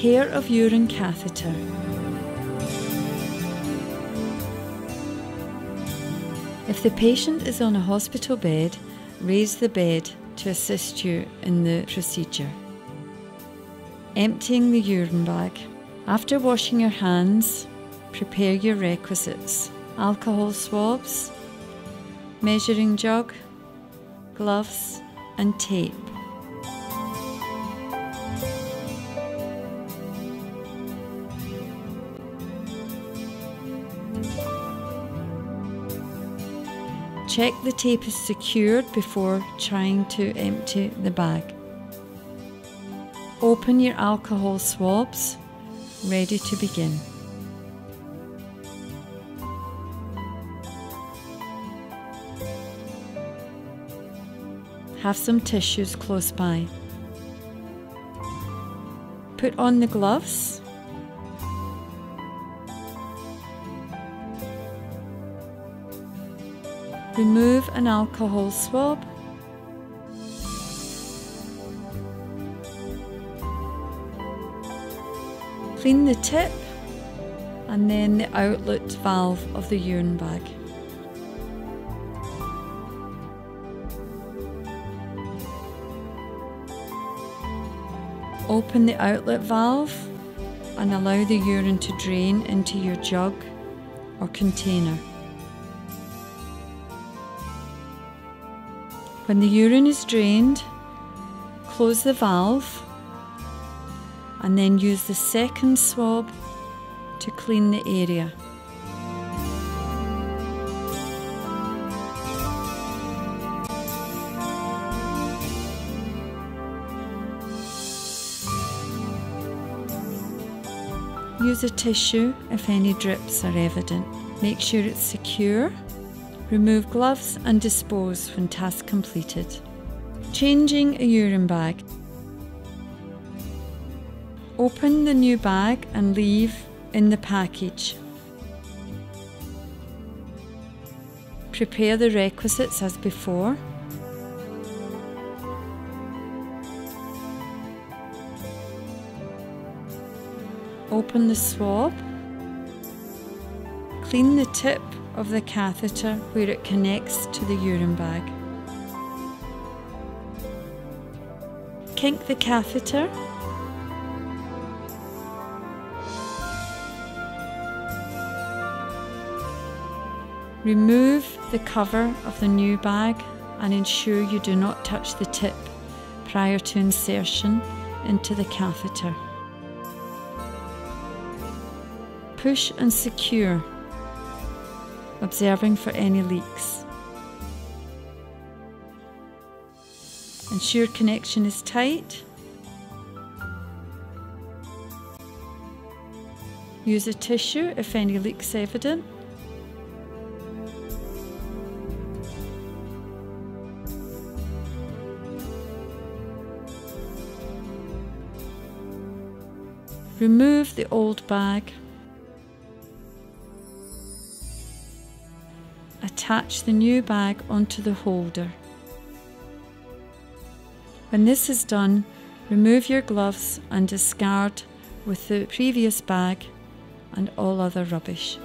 Care of urine catheter. If the patient is on a hospital bed, raise the bed to assist you in the procedure. Emptying the urine bag. After washing your hands, prepare your requisites alcohol swabs, measuring jug, gloves, and tape. Check the tape is secured before trying to empty the bag. Open your alcohol swabs, ready to begin. Have some tissues close by. Put on the gloves Remove an alcohol swab. Clean the tip and then the outlet valve of the urine bag. Open the outlet valve and allow the urine to drain into your jug or container. When the urine is drained, close the valve and then use the second swab to clean the area. Use a tissue if any drips are evident. Make sure it's secure Remove gloves and dispose when task completed. Changing a urine bag. Open the new bag and leave in the package. Prepare the requisites as before. Open the swab. Clean the tip of the catheter where it connects to the urine bag. Kink the catheter. Remove the cover of the new bag and ensure you do not touch the tip prior to insertion into the catheter. Push and secure observing for any leaks. Ensure connection is tight. Use a tissue if any leaks evident. Remove the old bag attach the new bag onto the holder. When this is done, remove your gloves and discard with the previous bag and all other rubbish.